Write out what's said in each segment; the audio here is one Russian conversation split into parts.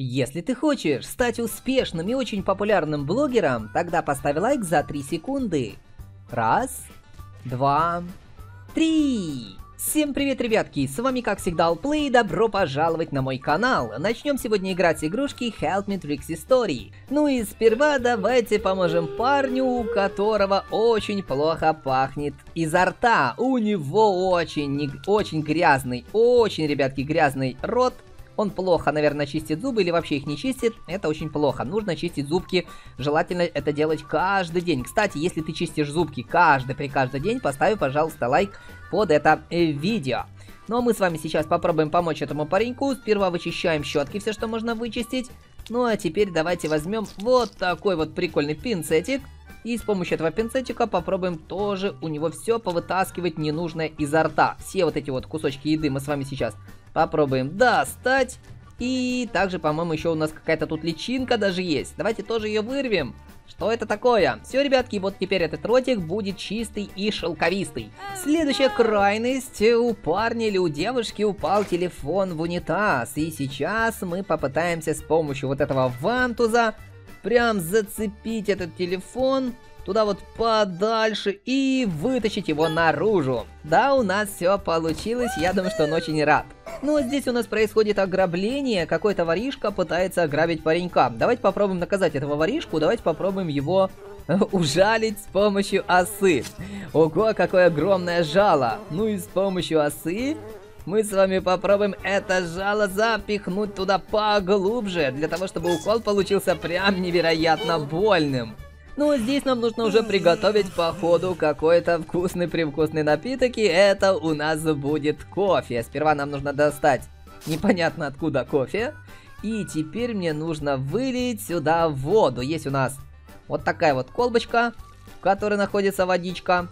Если ты хочешь стать успешным и очень популярным блогером, тогда поставь лайк за 3 секунды. Раз, два, три. Всем привет, ребятки! С вами, как всегда, Allplay, и добро пожаловать на мой канал. Начнем сегодня играть игрушки Help Me Trixie Story. Ну и сперва давайте поможем парню, у которого очень плохо пахнет изо рта. У него очень, очень грязный, очень, ребятки, грязный рот он плохо, наверное, чистит зубы или вообще их не чистит, это очень плохо. Нужно чистить зубки, желательно это делать каждый день. Кстати, если ты чистишь зубки каждый при каждый день, поставь, пожалуйста, лайк под это э, видео. Ну а мы с вами сейчас попробуем помочь этому пареньку. Сперва вычищаем щетки, все, что можно вычистить. Ну а теперь давайте возьмем вот такой вот прикольный пинцетик. И с помощью этого пинцетика попробуем тоже у него все повытаскивать ненужное изо рта. Все вот эти вот кусочки еды мы с вами сейчас Попробуем достать. И также, по-моему, еще у нас какая-то тут личинка даже есть. Давайте тоже ее вырвем. Что это такое? Все, ребятки, вот теперь этот ротик будет чистый и шелковистый. Следующая крайность. У парня или у девушки упал телефон в унитаз. И сейчас мы попытаемся с помощью вот этого вантуза прям зацепить этот телефон туда вот подальше и вытащить его наружу. Да, у нас все получилось, я думаю, что он очень рад. Ну а здесь у нас происходит ограбление, какой-то воришка пытается ограбить паренька. Давайте попробуем наказать этого воришку, давайте попробуем его ужалить с помощью осы. Ого, какое огромное жало. Ну и с помощью осы мы с вами попробуем это жало запихнуть туда поглубже, для того, чтобы укол получился прям невероятно больным. Ну, здесь нам нужно уже приготовить по ходу какой-то вкусный-привкусный напиток, и это у нас будет кофе. Сперва нам нужно достать непонятно откуда кофе. И теперь мне нужно вылить сюда воду. Есть у нас вот такая вот колбочка, в которой находится водичка.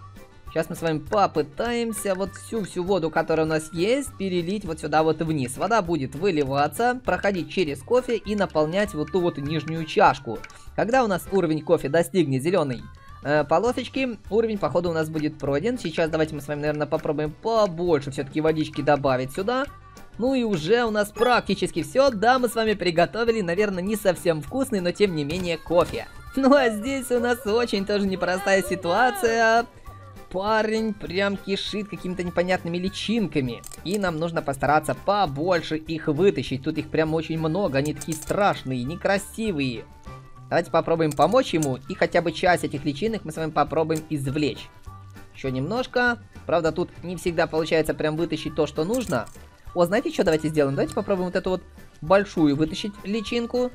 Сейчас мы с вами попытаемся вот всю-всю воду, которая у нас есть, перелить вот сюда вот вниз. Вода будет выливаться, проходить через кофе и наполнять вот ту вот нижнюю чашку. Когда у нас уровень кофе достигнет зеленой э, полосочки, уровень походу у нас будет пройден. Сейчас давайте мы с вами, наверное, попробуем побольше все-таки водички добавить сюда. Ну и уже у нас практически все. Да, мы с вами приготовили, наверное, не совсем вкусный, но тем не менее кофе. Ну а здесь у нас очень тоже непростая ситуация парень прям кишит какими-то непонятными личинками. И нам нужно постараться побольше их вытащить. Тут их прям очень много, они такие страшные, некрасивые. Давайте попробуем помочь ему, и хотя бы часть этих личинок мы с вами попробуем извлечь. Еще немножко. Правда, тут не всегда получается прям вытащить то, что нужно. О, знаете, что давайте сделаем? Давайте попробуем вот эту вот большую вытащить личинку.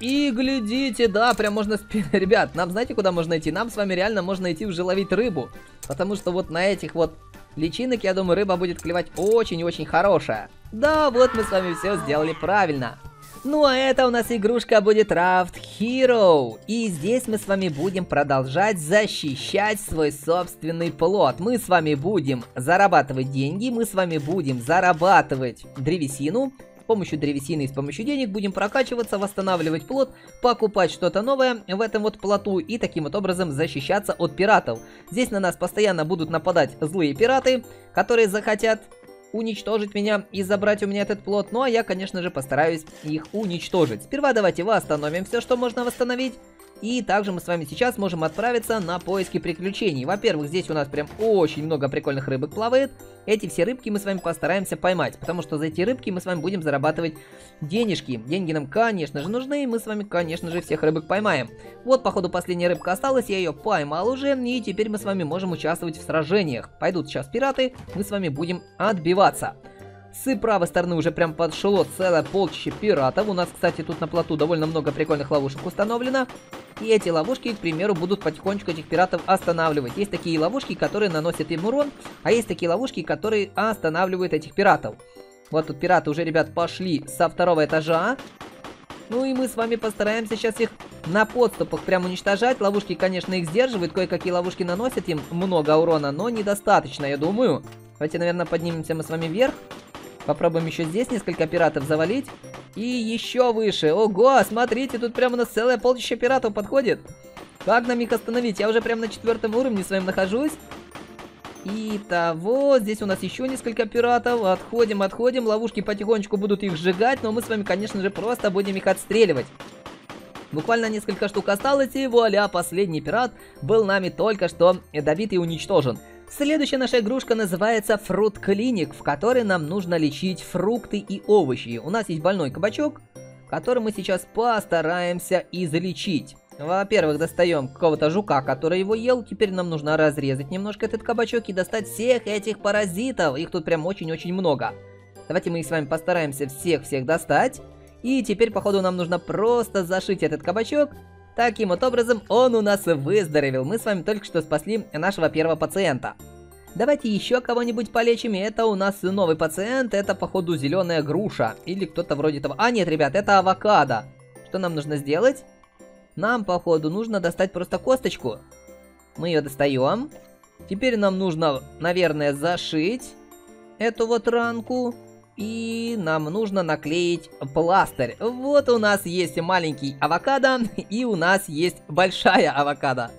И глядите, да, прям можно... Ребят, нам знаете, куда можно идти? Нам с вами реально можно идти уже ловить рыбу. Потому что вот на этих вот личинок, я думаю, рыба будет клевать очень и очень хорошая. Да, вот мы с вами все сделали правильно. Ну а это у нас игрушка будет Raft Hero. И здесь мы с вами будем продолжать защищать свой собственный плод. Мы с вами будем зарабатывать деньги, мы с вами будем зарабатывать древесину, с помощью древесины и с помощью денег будем прокачиваться, восстанавливать плод, покупать что-то новое в этом вот плоту и таким вот образом защищаться от пиратов. Здесь на нас постоянно будут нападать злые пираты, которые захотят уничтожить меня и забрать у меня этот плод. Ну а я, конечно же, постараюсь их уничтожить. Сперва давайте восстановим все, что можно восстановить. И также мы с вами сейчас можем отправиться на поиски приключений. Во-первых, здесь у нас прям очень много прикольных рыбок плавает. Эти все рыбки мы с вами постараемся поймать, потому что за эти рыбки мы с вами будем зарабатывать денежки. Деньги нам, конечно же, нужны, и мы с вами, конечно же, всех рыбок поймаем. Вот, походу, последняя рыбка осталась, я ее поймал уже, и теперь мы с вами можем участвовать в сражениях. Пойдут сейчас пираты, мы с вами будем отбиваться. С правой стороны уже прям подшло целое полчище пиратов. У нас, кстати, тут на плоту довольно много прикольных ловушек установлено. И эти ловушки, к примеру, будут потихонечку этих пиратов останавливать. Есть такие ловушки, которые наносят им урон, а есть такие ловушки, которые останавливают этих пиратов. Вот тут пираты уже, ребят, пошли со второго этажа. Ну и мы с вами постараемся сейчас их на подступах прям уничтожать. Ловушки, конечно, их сдерживают. Кое-какие ловушки наносят им много урона, но недостаточно, я думаю. Давайте, наверное, поднимемся мы с вами вверх. Попробуем еще здесь несколько пиратов завалить. И еще выше. Ого, смотрите, тут прямо у нас целое полчища пиратов подходит. Как нам их остановить? Я уже прямо на четвертом уровне с вами нахожусь. Итого, здесь у нас еще несколько пиратов. Отходим, отходим. Ловушки потихонечку будут их сжигать, но мы с вами, конечно же, просто будем их отстреливать. Буквально несколько штук осталось, и вуаля, последний пират был нами только что добит и уничтожен. Следующая наша игрушка называется Фрут Клиник, в которой нам нужно лечить фрукты и овощи. У нас есть больной кабачок, который мы сейчас постараемся излечить. Во-первых, достаем какого-то жука, который его ел. Теперь нам нужно разрезать немножко этот кабачок и достать всех этих паразитов. Их тут прям очень-очень много. Давайте мы с вами постараемся всех-всех достать. И теперь, походу, нам нужно просто зашить этот кабачок. Таким вот образом, он у нас выздоровел. Мы с вами только что спасли нашего первого пациента. Давайте еще кого-нибудь полечим, и это у нас новый пациент, это походу зеленая груша, или кто-то вроде того. А нет, ребят, это авокадо. Что нам нужно сделать? Нам, походу, нужно достать просто косточку. Мы ее достаем. Теперь нам нужно, наверное, зашить эту вот ранку. И нам нужно наклеить пластырь. Вот у нас есть маленький авокадо, и у нас есть большая авокадо.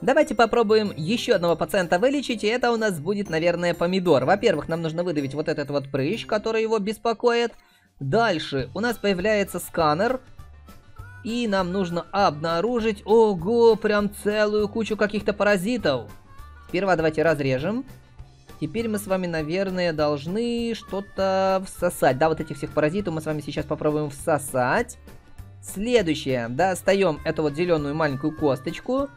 Давайте попробуем еще одного пациента вылечить, и это у нас будет, наверное, помидор. Во-первых, нам нужно выдавить вот этот вот прыщ, который его беспокоит. Дальше у нас появляется сканер. И нам нужно обнаружить, ого, прям целую кучу каких-то паразитов. Сперва давайте разрежем. Теперь мы с вами, наверное, должны что-то всосать. Да, вот этих всех паразитов мы с вами сейчас попробуем всосать. Следующее. Достаем эту вот зеленую маленькую косточку.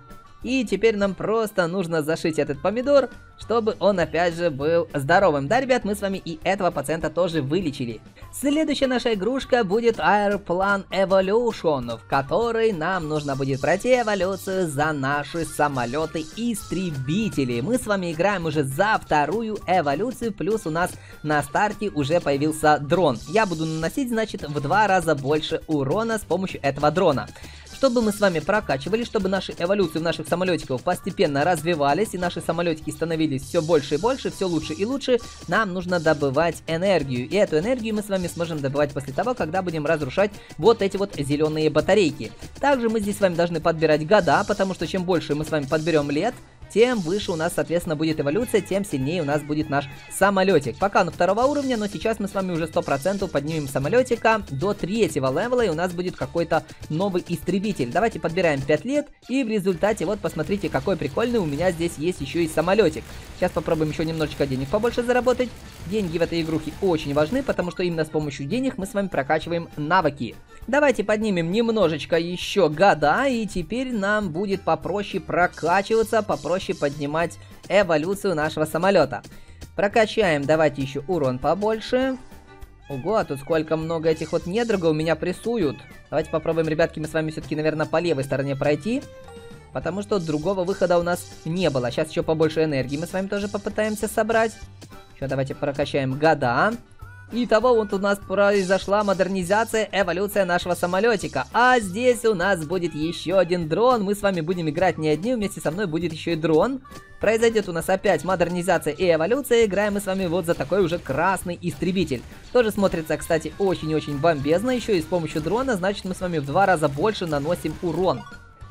И теперь нам просто нужно зашить этот помидор, чтобы он опять же был здоровым. Да, ребят, мы с вами и этого пациента тоже вылечили. Следующая наша игрушка будет Airplan Evolution, в которой нам нужно будет пройти эволюцию за наши самолеты-истребители. Мы с вами играем уже за вторую эволюцию, плюс у нас на старте уже появился дрон. Я буду наносить, значит, в два раза больше урона с помощью этого дрона чтобы мы с вами прокачивали, чтобы наши эволюции в наших самолетиков постепенно развивались и наши самолетики становились все больше и больше, все лучше и лучше, нам нужно добывать энергию. И эту энергию мы с вами сможем добывать после того, когда будем разрушать вот эти вот зеленые батарейки. Также мы здесь с вами должны подбирать года, потому что чем больше мы с вами подберем лет, тем выше у нас, соответственно, будет эволюция, тем сильнее у нас будет наш самолетик. Пока на второго уровня, но сейчас мы с вами уже 100% поднимем самолетика до третьего левела, и у нас будет какой-то новый истребитель. Давайте подбираем 5 лет, и в результате, вот посмотрите, какой прикольный у меня здесь есть еще и самолетик. Сейчас попробуем еще немножечко денег побольше заработать. Деньги в этой игрухе очень важны, потому что именно с помощью денег мы с вами прокачиваем навыки. Давайте поднимем немножечко еще года, и теперь нам будет попроще прокачиваться, попроще поднимать эволюцию нашего самолета. Прокачаем, давайте еще урон побольше. Ого, а тут сколько много этих вот недруга у меня прессуют. Давайте попробуем, ребятки, мы с вами все-таки, наверное, по левой стороне пройти. Потому что другого выхода у нас не было. Сейчас еще побольше энергии мы с вами тоже попытаемся собрать. Еще давайте прокачаем года. Итого вот у нас произошла модернизация, эволюция нашего самолетика. А здесь у нас будет еще один дрон. Мы с вами будем играть не одни, вместе со мной будет еще и дрон. Произойдет у нас опять модернизация и эволюция. Играем мы с вами вот за такой уже красный истребитель. Тоже смотрится, кстати, очень-очень бомбезно. Еще и с помощью дрона, значит мы с вами в два раза больше наносим урон.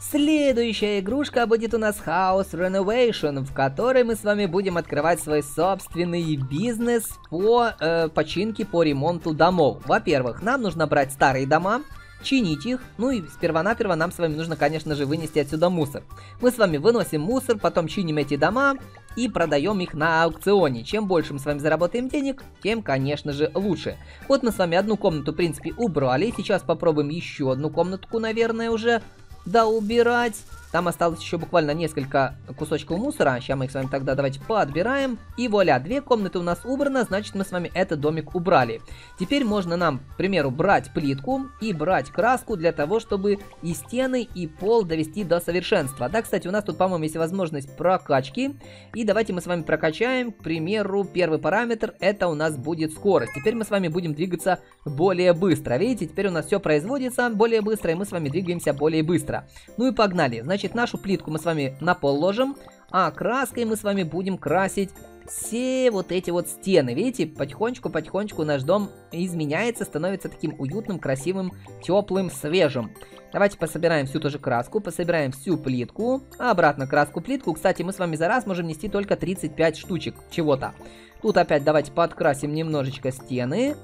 Следующая игрушка будет у нас House Renovation, в которой мы с вами будем открывать свой собственный бизнес по э, починке, по ремонту домов. Во-первых, нам нужно брать старые дома, чинить их, ну и сперва-наперво нам с вами нужно, конечно же, вынести отсюда мусор. Мы с вами выносим мусор, потом чиним эти дома и продаем их на аукционе. Чем больше мы с вами заработаем денег, тем, конечно же, лучше. Вот мы с вами одну комнату, в принципе, убрали, сейчас попробуем еще одну комнатку, наверное, уже да убирать. Там осталось еще буквально несколько кусочков мусора. Сейчас мы их с вами тогда давайте подбираем. И вуаля, две комнаты у нас убрано, значит мы с вами этот домик убрали. Теперь можно нам, к примеру, брать плитку и брать краску для того, чтобы и стены, и пол довести до совершенства. Да, кстати, у нас тут, по-моему, есть возможность прокачки. И давайте мы с вами прокачаем, к примеру, первый параметр, это у нас будет скорость. Теперь мы с вами будем двигаться более быстро. Видите, теперь у нас все производится более быстро, и мы с вами двигаемся более быстро. Ну и погнали. Значит, Значит, нашу плитку мы с вами на пол ложим, а краской мы с вами будем красить все вот эти вот стены. Видите, потихонечку-потихонечку наш дом изменяется, становится таким уютным, красивым, теплым, свежим. Давайте пособираем всю ту же краску, пособираем всю плитку, а обратно краску плитку. Кстати, мы с вами за раз можем нести только 35 штучек чего-то. Тут опять давайте подкрасим немножечко стены.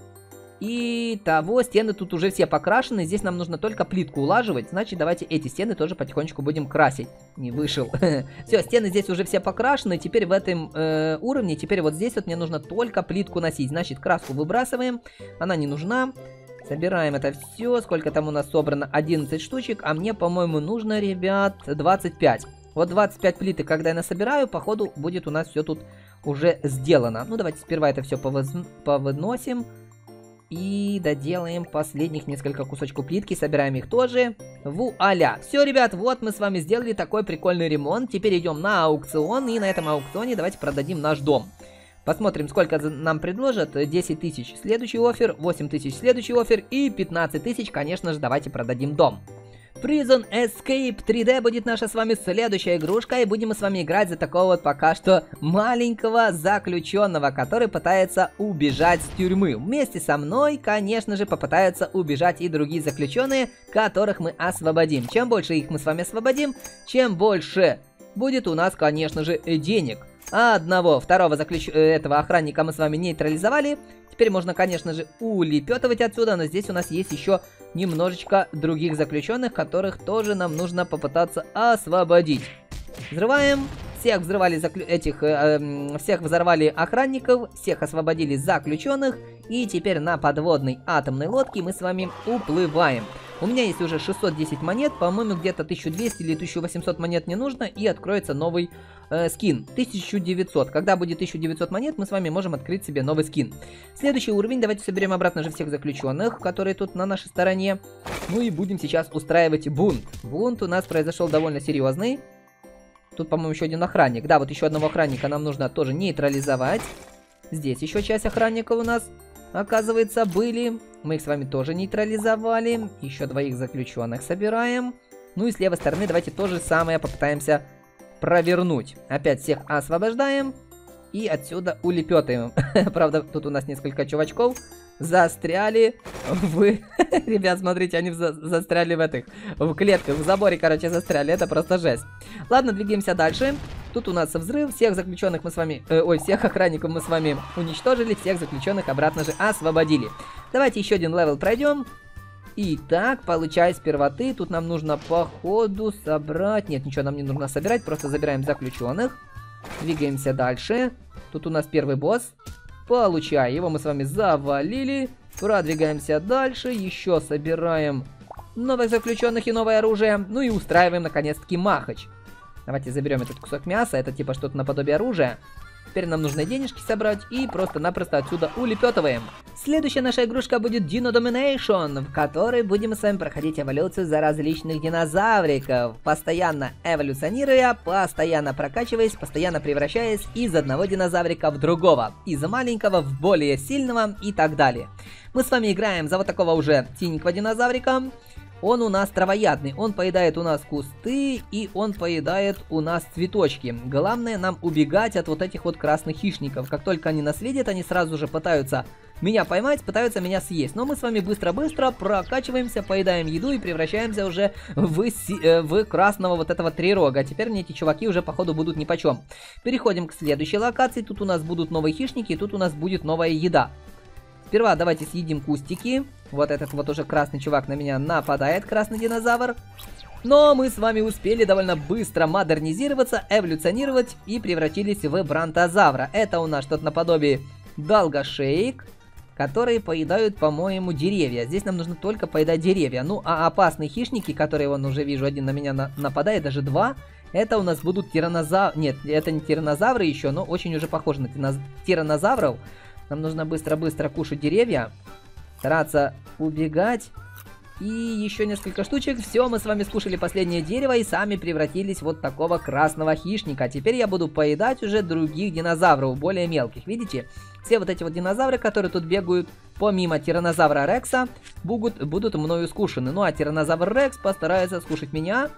И того, стены тут уже все покрашены, здесь нам нужно только плитку улаживать, значит давайте эти стены тоже потихонечку будем красить. Не вышел. все, стены здесь уже все покрашены, теперь в этом э, уровне, теперь вот здесь вот мне нужно только плитку носить. Значит, краску выбрасываем, она не нужна. Собираем это все, сколько там у нас собрано, 11 штучек, а мне, по-моему, нужно, ребят, 25. Вот 25 плиток, когда я насобираю, походу будет у нас все тут уже сделано. Ну, давайте сперва это все повоз... И доделаем последних несколько кусочков плитки, собираем их тоже. Вуаля! Все, ребят, вот мы с вами сделали такой прикольный ремонт. Теперь идем на аукцион, и на этом аукционе давайте продадим наш дом. Посмотрим, сколько нам предложат. 10 тысяч следующий офер, 8 тысяч следующий офер и 15 тысяч, конечно же, давайте продадим дом. Prison Escape 3D будет наша с вами следующая игрушка, и будем мы с вами играть за такого вот пока что маленького заключенного, который пытается убежать с тюрьмы. Вместе со мной, конечно же, попытаются убежать и другие заключенные, которых мы освободим. Чем больше их мы с вами освободим, чем больше будет у нас, конечно же, денег. А одного, второго заключ... Э, этого охранника мы с вами нейтрализовали. Теперь можно, конечно же, улепетывать отсюда, но здесь у нас есть еще немножечко других заключенных, которых тоже нам нужно попытаться освободить. Взрываем. Всех взрывали заклю... этих, э, э, всех взорвали охранников, всех освободили заключенных. И теперь на подводной атомной лодке мы с вами уплываем. У меня есть уже 610 монет, по-моему, где-то 1200 или 1800 монет не нужно, и откроется новый э, скин. 1900. Когда будет 1900 монет, мы с вами можем открыть себе новый скин. Следующий уровень, давайте соберем обратно же всех заключенных, которые тут на нашей стороне. Ну и будем сейчас устраивать бунт. Бунт у нас произошел довольно серьезный. Тут, по-моему, еще один охранник. Да, вот еще одного охранника нам нужно тоже нейтрализовать. Здесь еще часть охранников у нас, оказывается, были. Мы их с вами тоже нейтрализовали. Еще двоих заключенных собираем. Ну и с левой стороны давайте то же самое попытаемся провернуть. Опять всех освобождаем. И отсюда улепетаем. Правда, тут у нас несколько чувачков застряли в... Ребят, смотрите, они за... застряли в этих... В клетках, в заборе, короче, застряли. Это просто жесть. Ладно, двигаемся дальше. Тут у нас взрыв. Всех заключенных мы с вами... Э, ой, всех охранников мы с вами уничтожили. Всех заключенных обратно же освободили. Давайте еще один левел пройдем. Итак, получай сперва ты. Тут нам нужно по ходу собрать... Нет, ничего нам не нужно собирать. Просто забираем заключенных. Двигаемся дальше. Тут у нас первый босс. Получай. Его мы с вами завалили. Продвигаемся дальше. Еще собираем новых заключенных и новое оружие. Ну и устраиваем наконец-таки махач. Давайте заберем этот кусок мяса. Это типа что-то наподобие оружия. Теперь нам нужно денежки собрать и просто-напросто отсюда улепетываем. Следующая наша игрушка будет Dino Domination, в которой будем с вами проходить эволюцию за различных динозавриков, постоянно эволюционируя, постоянно прокачиваясь, постоянно превращаясь из одного динозаврика в другого, из маленького в более сильного и так далее. Мы с вами играем за вот такого уже синенького динозаврика, он у нас травоядный, он поедает у нас кусты и он поедает у нас цветочки. Главное нам убегать от вот этих вот красных хищников. Как только они нас видят, они сразу же пытаются меня поймать, пытаются меня съесть. Но мы с вами быстро-быстро прокачиваемся, поедаем еду и превращаемся уже в, си э, в красного вот этого трирога. Теперь мне эти чуваки уже походу будут нипочем. Переходим к следующей локации. Тут у нас будут новые хищники, тут у нас будет новая еда. Сперва давайте съедим кустики. Вот этот вот уже красный чувак на меня нападает, красный динозавр. Но мы с вами успели довольно быстро модернизироваться, эволюционировать и превратились в бронтозавра. Это у нас что-то наподобие долгошеек, которые поедают, по-моему, деревья. Здесь нам нужно только поедать деревья. Ну, а опасные хищники, которые, вон, уже вижу, один на меня на нападает, даже два, это у нас будут тиранозавры... Нет, это не тиранозавры еще, но очень уже похожи на тиранозавров. Нам нужно быстро-быстро кушать деревья, стараться убегать. И еще несколько штучек. Все, мы с вами скушали последнее дерево и сами превратились вот такого красного хищника. Теперь я буду поедать уже других динозавров, более мелких. Видите? Все вот эти вот динозавры, которые тут бегают, помимо тиранозавра Рекса, будут, будут мною скушены. Ну а тиранозавр Рекс постарается скушать меня.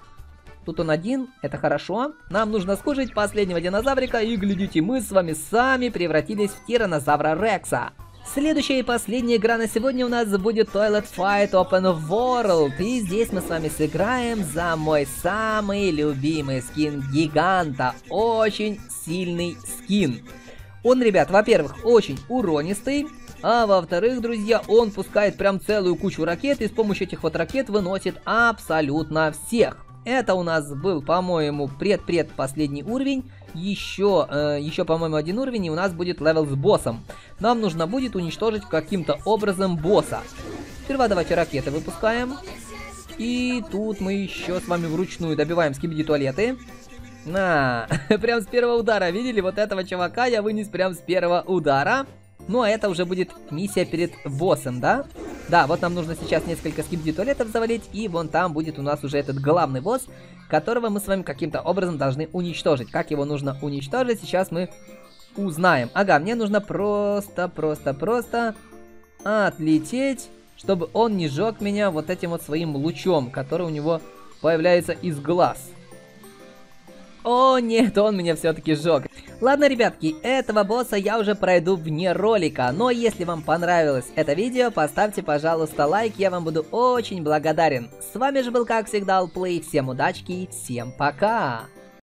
Тут он один, это хорошо. Нам нужно скушать последнего динозаврика, и глядите, мы с вами сами превратились в тиранозавра Рекса. Следующая и последняя игра на сегодня у нас будет Toilet Fight Open World. И здесь мы с вами сыграем за мой самый любимый скин Гиганта. Очень сильный скин. Он, ребят, во-первых, очень уронистый. А во-вторых, друзья, он пускает прям целую кучу ракет. И с помощью этих вот ракет выносит абсолютно всех. Это у нас был, по-моему, пред-пред последний уровень. Еще, э, еще по-моему, один уровень, и у нас будет левел с боссом. Нам нужно будет уничтожить каким-то образом босса. Сперва давайте ракеты выпускаем. И тут мы еще с вами вручную добиваем скибиди туалеты. На, прям с первого удара, видели? Вот этого чувака я вынес прям с первого удара. Ну, а это уже будет миссия перед боссом, да? Да, вот нам нужно сейчас несколько скибди туалетов завалить, и вон там будет у нас уже этот главный босс, которого мы с вами каким-то образом должны уничтожить. Как его нужно уничтожить, сейчас мы узнаем. Ага, мне нужно просто, просто, просто отлететь, чтобы он не жег меня вот этим вот своим лучом, который у него появляется из глаз. О, нет, он меня все-таки сжег. Ладно, ребятки, этого босса я уже пройду вне ролика, но если вам понравилось это видео, поставьте, пожалуйста, лайк, я вам буду очень благодарен. С вами же был, как всегда, Allplay, всем удачки, всем пока!